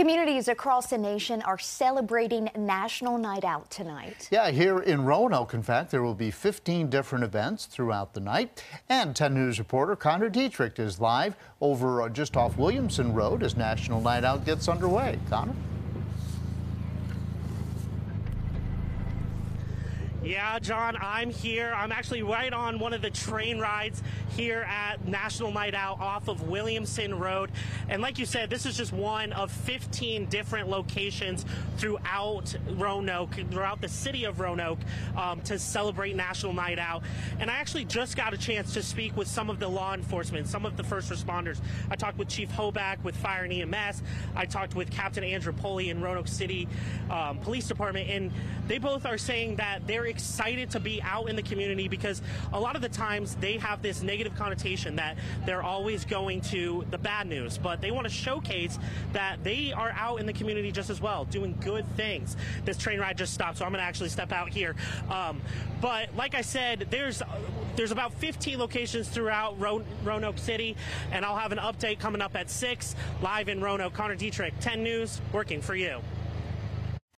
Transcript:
Communities across the nation are celebrating National Night Out tonight. Yeah, here in Roanoke, in fact, there will be 15 different events throughout the night. And 10 News reporter Connor Dietrich is live over uh, just off Williamson Road as National Night Out gets underway. Connor? Yeah, John, I'm here. I'm actually right on one of the train rides here at National Night Out off of Williamson Road. And like you said, this is just one of 15 different locations throughout Roanoke, throughout the city of Roanoke, um, to celebrate National Night Out. And I actually just got a chance to speak with some of the law enforcement, some of the first responders. I talked with Chief Hoback with Fire and EMS. I talked with Captain Andrew Pulley in Roanoke City um, Police Department, and they both are saying that they're excited to be out in the community because a lot of the times they have this negative connotation that they're always going to the bad news, but they want to showcase that they are out in the community just as well, doing good things. This train ride just stopped, so I'm going to actually step out here. Um, but like I said, there's there's about 15 locations throughout Ro Roanoke City, and I'll have an update coming up at 6 live in Roanoke. Connor Dietrich, 10 News, working for you.